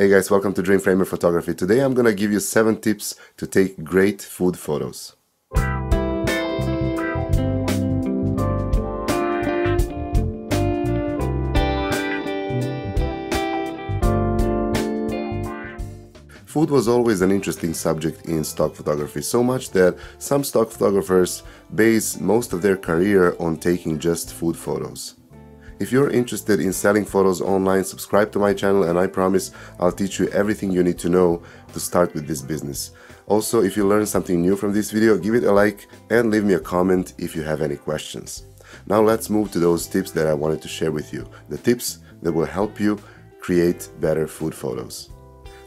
Hey guys, welcome to Dreamframer Photography. Today I'm gonna give you 7 tips to take great food photos. Food was always an interesting subject in stock photography, so much that some stock photographers base most of their career on taking just food photos. If you're interested in selling photos online, subscribe to my channel and I promise I'll teach you everything you need to know to start with this business. Also, if you learned something new from this video, give it a like and leave me a comment if you have any questions. Now let's move to those tips that I wanted to share with you. The tips that will help you create better food photos.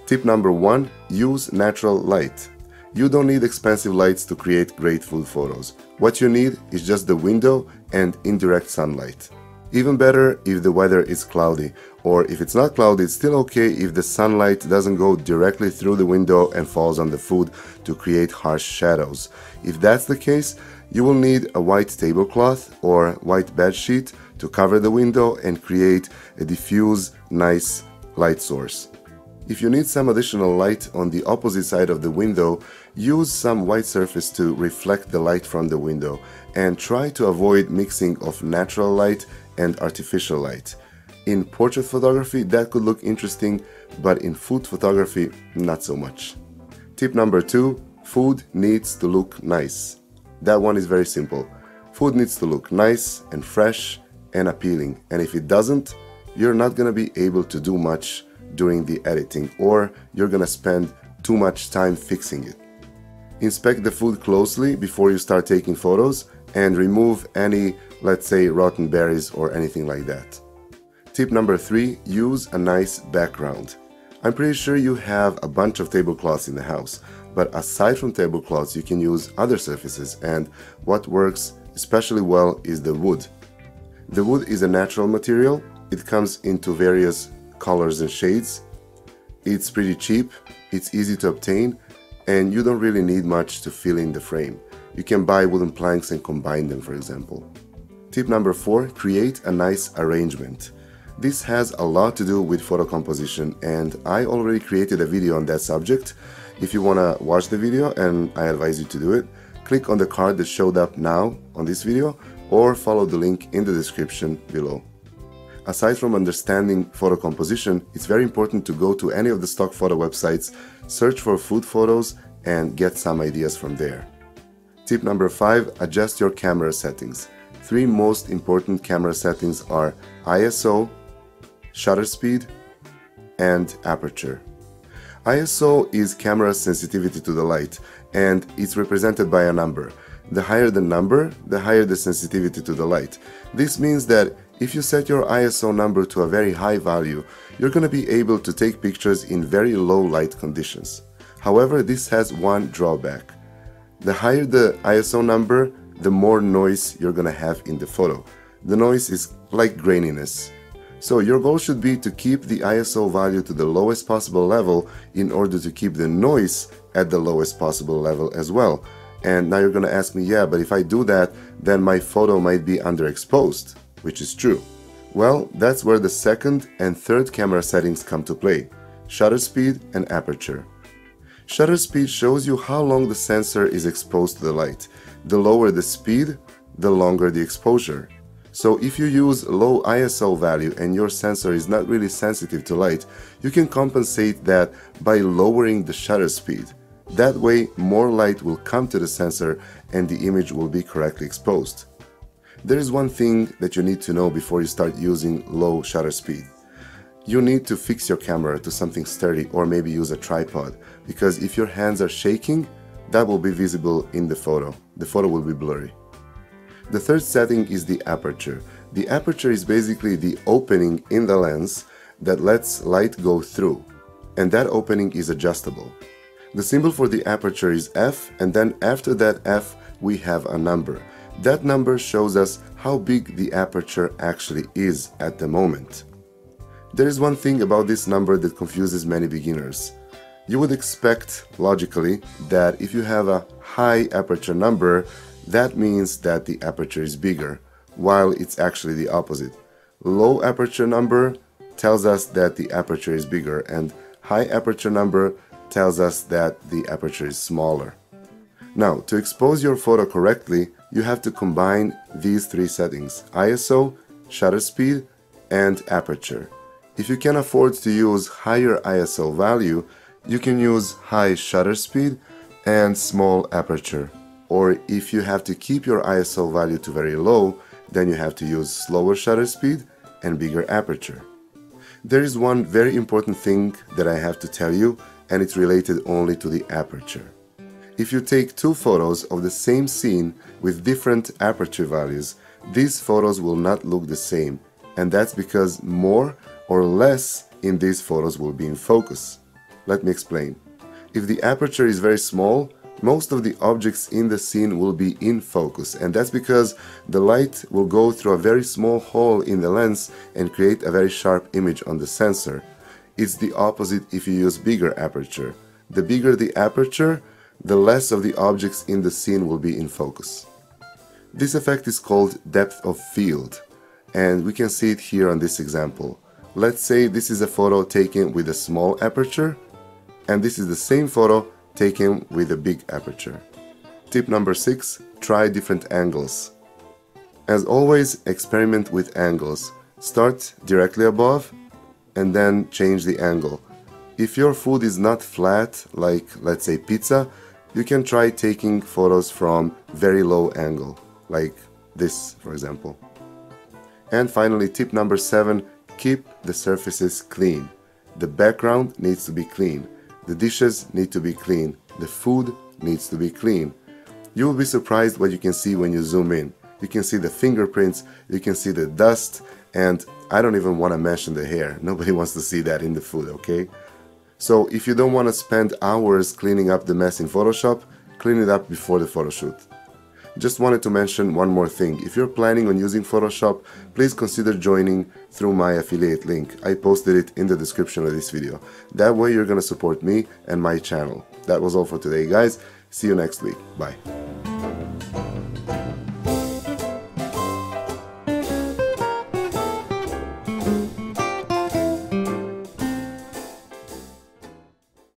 Tip number one, use natural light. You don't need expensive lights to create great food photos. What you need is just the window and indirect sunlight. Even better if the weather is cloudy, or if it's not cloudy, it's still okay if the sunlight doesn't go directly through the window and falls on the food to create harsh shadows. If that's the case, you will need a white tablecloth or white bed sheet to cover the window and create a diffuse, nice light source. If you need some additional light on the opposite side of the window, use some white surface to reflect the light from the window and try to avoid mixing of natural light and artificial light. In portrait photography, that could look interesting, but in food photography, not so much. Tip number two, food needs to look nice. That one is very simple. Food needs to look nice and fresh and appealing, and if it doesn't, you're not gonna be able to do much during the editing or you're gonna spend too much time fixing it. Inspect the food closely before you start taking photos and remove any, let's say, rotten berries or anything like that. Tip number three, use a nice background. I'm pretty sure you have a bunch of tablecloths in the house, but aside from tablecloths, you can use other surfaces and what works especially well is the wood. The wood is a natural material. It comes into various colors and shades. It's pretty cheap, it's easy to obtain, and you don't really need much to fill in the frame. You can buy wooden planks and combine them, for example. Tip number four, create a nice arrangement. This has a lot to do with photo composition and I already created a video on that subject. If you wanna watch the video, and I advise you to do it, click on the card that showed up now on this video or follow the link in the description below. Aside from understanding photo composition, it's very important to go to any of the stock photo websites, search for food photos, and get some ideas from there. Tip number 5 Adjust your camera settings. Three most important camera settings are ISO, shutter speed, and aperture. ISO is camera sensitivity to the light and it's represented by a number. The higher the number, the higher the sensitivity to the light. This means that if you set your ISO number to a very high value, you're going to be able to take pictures in very low light conditions. However, this has one drawback. The higher the ISO number, the more noise you're going to have in the photo. The noise is like graininess. So your goal should be to keep the ISO value to the lowest possible level in order to keep the noise at the lowest possible level as well. And now you're gonna ask me, yeah, but if I do that, then my photo might be underexposed, which is true. Well, that's where the second and third camera settings come to play, shutter speed and aperture. Shutter speed shows you how long the sensor is exposed to the light. The lower the speed, the longer the exposure. So if you use low ISO value and your sensor is not really sensitive to light, you can compensate that by lowering the shutter speed. That way, more light will come to the sensor and the image will be correctly exposed. There is one thing that you need to know before you start using low shutter speed. You need to fix your camera to something sturdy or maybe use a tripod because if your hands are shaking, that will be visible in the photo. The photo will be blurry. The third setting is the aperture. The aperture is basically the opening in the lens that lets light go through, and that opening is adjustable. The symbol for the aperture is f, and then after that f we have a number. That number shows us how big the aperture actually is at the moment. There is one thing about this number that confuses many beginners. You would expect, logically, that if you have a high aperture number, that means that the aperture is bigger, while it's actually the opposite. Low aperture number tells us that the aperture is bigger and high aperture number tells us that the aperture is smaller. Now, to expose your photo correctly, you have to combine these three settings, ISO, shutter speed, and aperture. If you can afford to use higher ISO value, you can use high shutter speed and small aperture. Or if you have to keep your ISO value to very low, then you have to use slower shutter speed and bigger aperture. There is one very important thing that I have to tell you and it's related only to the aperture. If you take two photos of the same scene with different aperture values, these photos will not look the same and that's because more or less in these photos will be in focus. Let me explain. If the aperture is very small, most of the objects in the scene will be in focus and that's because the light will go through a very small hole in the lens and create a very sharp image on the sensor. It's the opposite if you use bigger aperture. The bigger the aperture, the less of the objects in the scene will be in focus. This effect is called depth of field and we can see it here on this example. Let's say this is a photo taken with a small aperture and this is the same photo taken with a big aperture. Tip number 6. Try different angles. As always, experiment with angles. Start directly above and then change the angle. If your food is not flat, like let's say pizza, you can try taking photos from very low angle, like this for example. And finally, tip number 7, keep the surfaces clean. The background needs to be clean. The dishes need to be clean. The food needs to be clean. You will be surprised what you can see when you zoom in. You can see the fingerprints, you can see the dust, and I don't even want to mention the hair. Nobody wants to see that in the food, okay? So if you don't want to spend hours cleaning up the mess in Photoshop, clean it up before the photoshoot. Just wanted to mention one more thing. If you're planning on using Photoshop, please consider joining through my affiliate link. I posted it in the description of this video. That way you're gonna support me and my channel. That was all for today guys. See you next week. Bye.